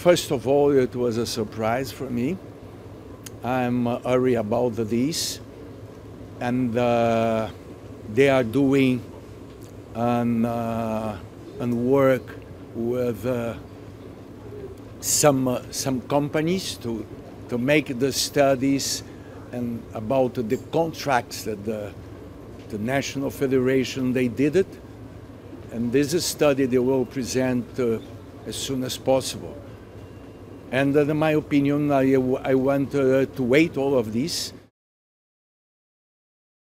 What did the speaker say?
First of all, it was a surprise for me. I'm uh, worried about this, and uh, they are doing an, uh, an work with uh, some uh, some companies to to make the studies and about the contracts that the the national federation they did it, and this is study they will present uh, as soon as possible. And uh, in my opinion, I, I want uh, to wait all of this